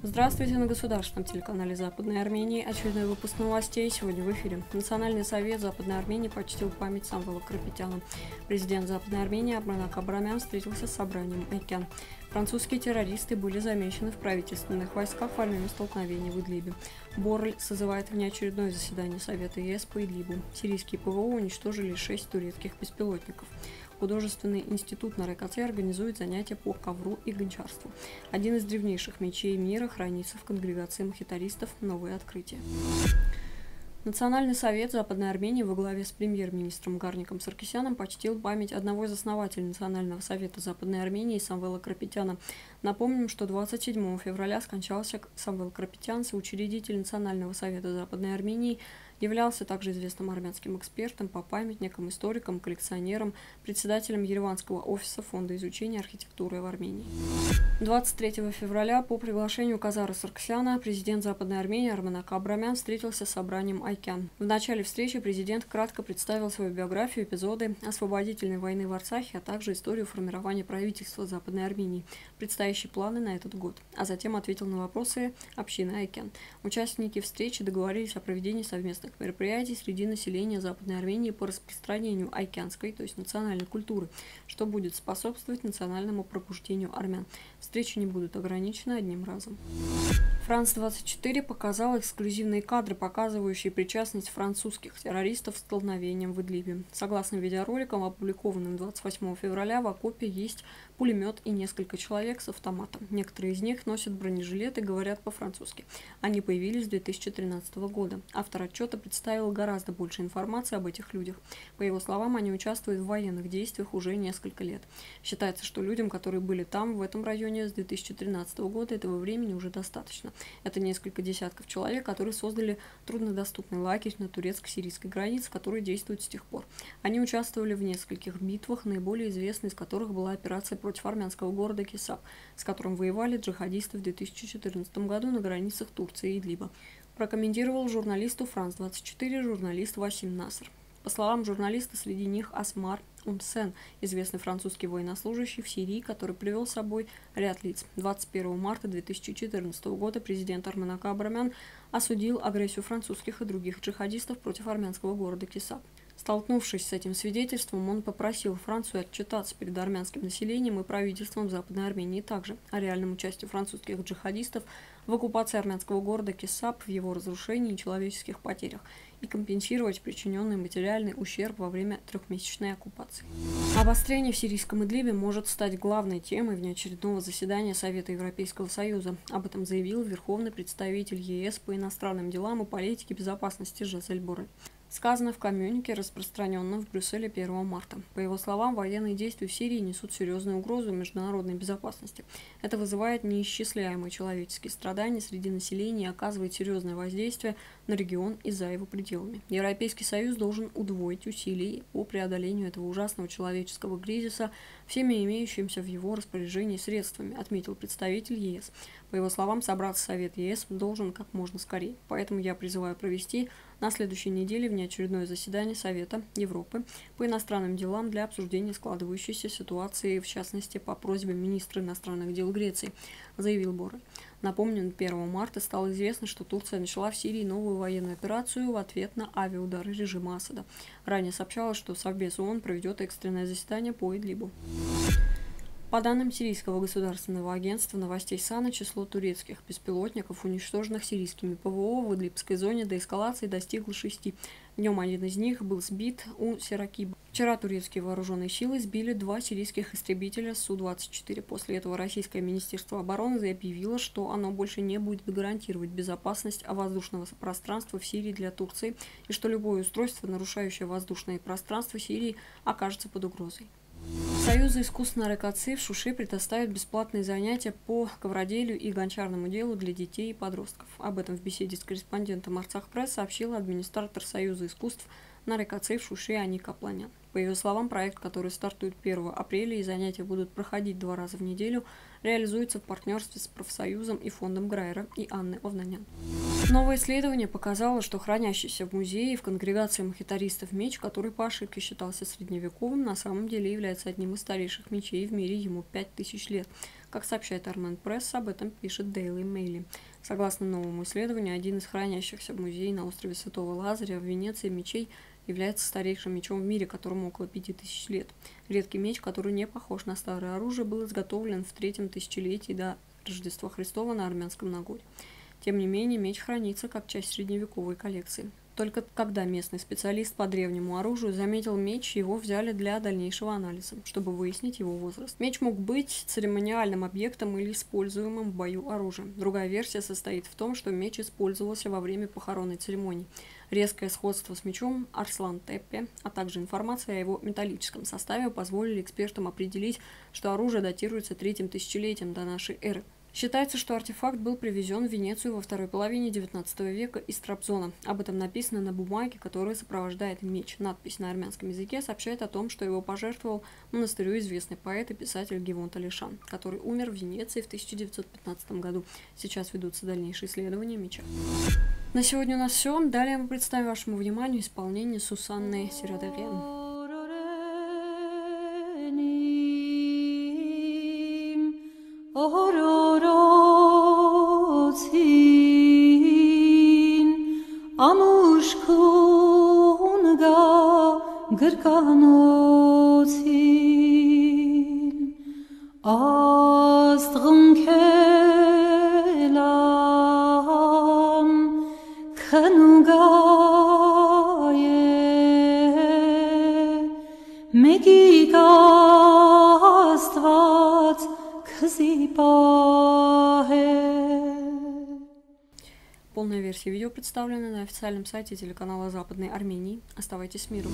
Здравствуйте на государственном телеканале Западной Армении. Очередной выпуск новостей сегодня в эфире. Национальный совет Западной Армении почтил память Самвела Крапетяна. Президент Западной Армении Абранак Абрамян встретился с собранием Айкян. Французские террористы были замечены в правительственных войсках во время столкновений в Идлибе. Борль созывает внеочередное заседание Совета ЕС по Идлибу. Сирийские ПВО уничтожили шесть турецких беспилотников. Художественный институт на РКЦ организует занятия по ковру и гончарству. Один из древнейших мечей мира хранится в конгрегации махитаристов «Новые открытия». Национальный совет Западной Армении во главе с премьер-министром Гарником Саркисяном почтил память одного из основателей Национального совета Западной Армении Самвела Крапетяна. Напомним, что 27 февраля скончался Самвел Крапетян, соучредитель Национального совета Западной Армении, Являлся также известным армянским экспертом по памятникам, историком, коллекционером, председателем Ереванского офиса Фонда изучения архитектуры в Армении. 23 февраля по приглашению Казара Сарксяна президент Западной Армении Арменак Абрамян встретился с собранием Айкян. В начале встречи президент кратко представил свою биографию, эпизоды освободительной войны в Арцахе, а также историю формирования правительства Западной Армении, предстоящие планы на этот год, а затем ответил на вопросы общины Айкян. Участники встречи договорились о проведении совместных совместных мероприятий среди населения Западной Армении по распространению айкянской, то есть национальной культуры, что будет способствовать национальному пробуждению армян. Встречи не будут ограничены одним разом. Франс-24 показал эксклюзивные кадры, показывающие причастность французских террористов к столкновениям в Идлибе. Согласно видеороликам, опубликованным 28 февраля, в окопе есть пулемет и несколько человек с автоматом. Некоторые из них носят бронежилеты и говорят по-французски. Они появились с 2013 года. Автор отчета представил гораздо больше информации об этих людях. По его словам, они участвуют в военных действиях уже несколько лет. Считается, что людям, которые были там, в этом районе с 2013 года, этого времени уже достаточно. Это несколько десятков человек, которые создали труднодоступный лагерь на турецко-сирийской границе, который действует с тех пор. Они участвовали в нескольких битвах, наиболее известной из которых была операция против армянского города Кисап, с которым воевали джихадисты в 2014 году на границах Турции и Идлиба. Прокомментировал журналисту «Франс-24» журналист Васим Наср. По словам журналиста, среди них Асмар Умсен, известный французский военнослужащий в Сирии, который привел с собой ряд лиц. 21 марта 2014 года президент Арменака Абрамян осудил агрессию французских и других джихадистов против армянского города Кисап. Столкнувшись с этим свидетельством, он попросил Францию отчитаться перед армянским населением и правительством Западной Армении также о реальном участии французских джихадистов в оккупации армянского города Кесап, в его разрушении и человеческих потерях, и компенсировать причиненный материальный ущерб во время трехмесячной оккупации. Обострение в сирийском Идлибе может стать главной темой внеочередного заседания Совета Европейского Союза. Об этом заявил верховный представитель ЕС по иностранным делам и политике безопасности Жазель Борель сказано в коммюнике, распространенном в Брюсселе 1 марта. По его словам, военные действия в Сирии несут серьезную угрозу международной безопасности. Это вызывает неисчисляемые человеческие страдания среди населения и оказывает серьезное воздействие на регион и за его пределами. Европейский Союз должен удвоить усилия по преодолению этого ужасного человеческого кризиса всеми имеющимися в его распоряжении средствами, отметил представитель ЕС. По его словам, собраться Совет ЕС должен как можно скорее. Поэтому я призываю провести на следующей неделе внеочередное заседание Совета Европы по иностранным делам для обсуждения складывающейся ситуации, в частности, по просьбе министра иностранных дел Греции, заявил Боррель. Напомню, 1 марта стало известно, что Турция начала в Сирии новую военную операцию в ответ на авиаудары режима Асада. Ранее сообщалось, что Совбез ООН проведет экстренное заседание по Идлибу. По данным Сирийского государственного агентства новостей САНА, число турецких беспилотников, уничтоженных сирийскими ПВО в Идлибской зоне до эскалации достигло шести. Днем один из них был сбит у Сиракиба. Вчера турецкие вооруженные силы сбили два сирийских истребителя Су-24. После этого Российское Министерство обороны заявило, что оно больше не будет гарантировать безопасность воздушного пространства в Сирии для Турции и что любое устройство, нарушающее воздушное пространство Сирии, окажется под угрозой. Союзы искусственной РКЦ в Шуше предоставят бесплатные занятия по ковроделию и гончарному делу для детей и подростков. Об этом в беседе с корреспондентом Арцах Пресс сообщила администратор Союза искусств на РКЦ в Шуше Ани Капланян. По ее словам, проект, который стартует 1 апреля и занятия будут проходить два раза в неделю, реализуется в партнерстве с профсоюзом и фондом Грайера и Анны Овнанян. Новое исследование показало, что хранящийся в музее в конгрегации махитаристов меч, который по ошибке считался средневековым, на самом деле является одним из старейших мечей в мире, ему 5000 лет. Как сообщает Армен Пресс, об этом пишет Daily Mail. Согласно новому исследованию, один из хранящихся в музее на острове Святого Лазаря в Венеции мечей является старейшим мечом в мире, которому около 5000 лет. Редкий меч, который не похож на старое оружие, был изготовлен в третьем тысячелетии до Рождества Христова на Армянском Нагоре. Тем не менее, меч хранится как часть средневековой коллекции. Только когда местный специалист по древнему оружию заметил меч, его взяли для дальнейшего анализа, чтобы выяснить его возраст. Меч мог быть церемониальным объектом или используемым в бою оружием. Другая версия состоит в том, что меч использовался во время похоронной церемонии. Резкое сходство с мечом Арслан Теппе, а также информация о его металлическом составе позволили экспертам определить, что оружие датируется третьим тысячелетием до нашей эры. Считается, что артефакт был привезен в Венецию во второй половине XIX века из Трабзона. Об этом написано на бумаге, которая сопровождает меч. Надпись на армянском языке сообщает о том, что его пожертвовал монастырю известный поэт и писатель Гивон Талишан, который умер в Венеции в 1915 году. Сейчас ведутся дальнейшие исследования меча. На сегодня у нас все. Далее мы представим вашему вниманию исполнение Сусанны Сирадерен. օրորոցին ամուշքուն գա գրկանոցին աստղնքելամ ханугае меги гастват кзипае Полная версия видео представлена на официальном сайте телеканала Западной Армении. Оставайтесь с миром.